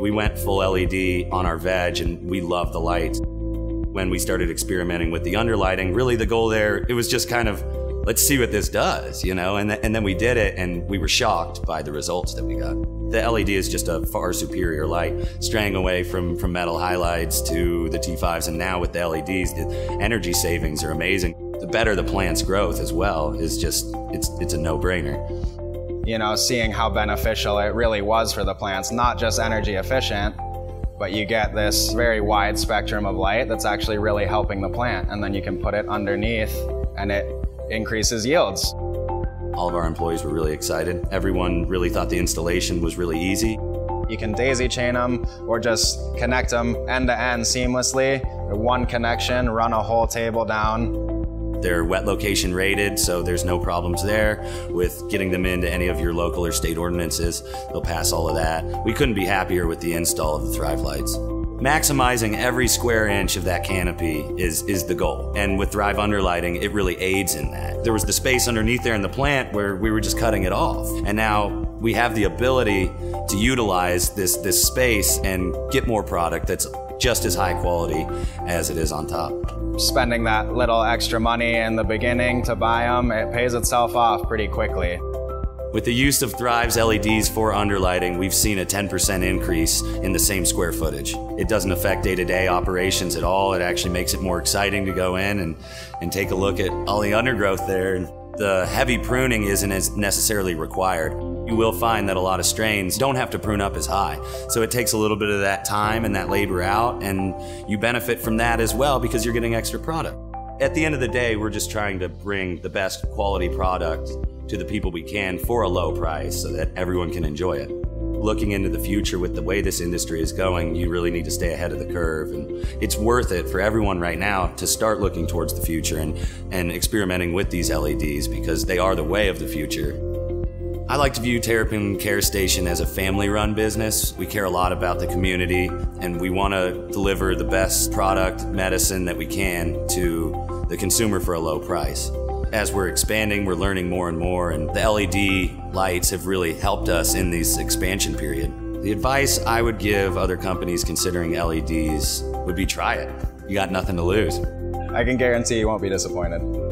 We went full LED on our veg and we love the lights. When we started experimenting with the underlighting, really the goal there, it was just kind of, let's see what this does, you know? And, th- and then we did it and we were shocked by the results that we got. The LED is just a far superior light, straying away from, from metal halides to the T5s. And now with the LEDs, the energy savings are amazing. The better the plant's growth as well is just, it's, it's a no brainer you know, seeing how beneficial it really was for the plants, not just energy efficient, but you get this very wide spectrum of light that's actually really helping the plant. And then you can put it underneath and it increases yields. All of our employees were really excited. Everyone really thought the installation was really easy. You can daisy chain them or just connect them end to end seamlessly. One connection, run a whole table down, they're wet location rated, so there's no problems there with getting them into any of your local or state ordinances. They'll pass all of that. We couldn't be happier with the install of the Thrive lights. Maximizing every square inch of that canopy is, is the goal. And with Thrive underlighting, it really aids in that. There was the space underneath there in the plant where we were just cutting it off. And now we have the ability to utilize this, this space and get more product that's just as high quality as it is on top. Spending that little extra money in the beginning to buy them, it pays itself off pretty quickly. With the use of Thrive's LEDs for underlighting, we've seen a 10% increase in the same square footage. It doesn't affect day to day operations at all. It actually makes it more exciting to go in and, and take a look at all the undergrowth there. The heavy pruning isn't as necessarily required. You will find that a lot of strains don't have to prune up as high. So it takes a little bit of that time and that labor out, and you benefit from that as well because you're getting extra product. At the end of the day, we're just trying to bring the best quality product to the people we can for a low price so that everyone can enjoy it. Looking into the future with the way this industry is going, you really need to stay ahead of the curve. And it's worth it for everyone right now to start looking towards the future and, and experimenting with these LEDs because they are the way of the future. I like to view Terrapin Care Station as a family run business. We care a lot about the community and we want to deliver the best product, medicine that we can to the consumer for a low price as we're expanding, we're learning more and more, and the LED lights have really helped us in this expansion period. The advice I would give other companies considering LEDs would be try it. You got nothing to lose. I can guarantee you won't be disappointed.